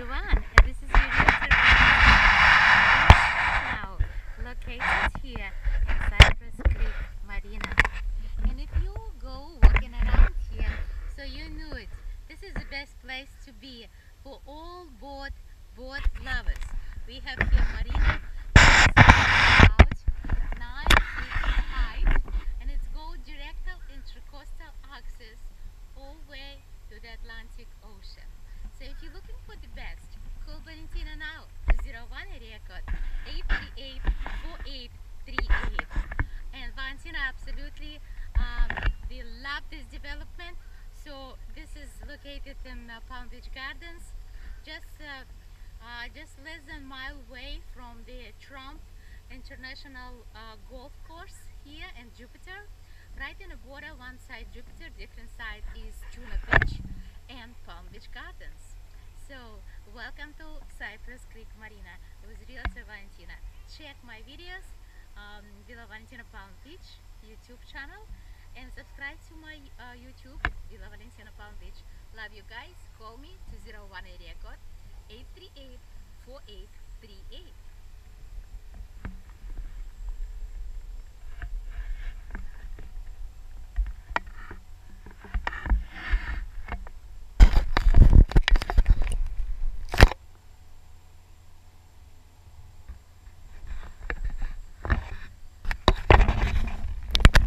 everyone. This is your realtor now located here in Cypress Creek Marina. And if you go walking around here, so you knew it. This is the best place to be for all boat boat lovers. We have here marina and direct intercoastal access all the way to the Atlantic Ocean. So if you're looking for the best, call Valentina now to 01 area code 838 4838. And Valentina absolutely um, they love this development. So this is located in uh, Palm Beach Gardens, just uh, uh, just less than a mile away from the Trump International uh, Golf Course here in Jupiter. Right in the border, one side Jupiter, different side is Juno Beach and Palm Beach Gardens. So, welcome to Cypress Creek Marina. It was Realtor Valentina. Check my videos, um, Villa Valentina Palm Beach YouTube channel, and subscribe to my uh, YouTube, Villa Valentina Palm Beach. Love you guys. Call me to 01 area code 838 4838.